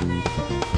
Música